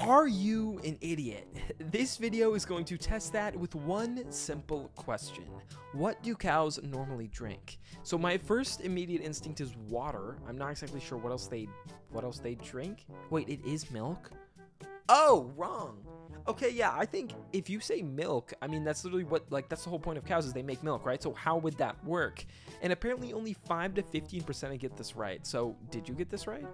Are you an idiot? This video is going to test that with one simple question. What do cows normally drink? So my first immediate instinct is water. I'm not exactly sure what else they what else they drink. Wait, it is milk? Oh, wrong. Okay, yeah, I think if you say milk, I mean that's literally what like that's the whole point of cows is they make milk, right? So how would that work? And apparently only 5 to 15% get this right. So, did you get this right?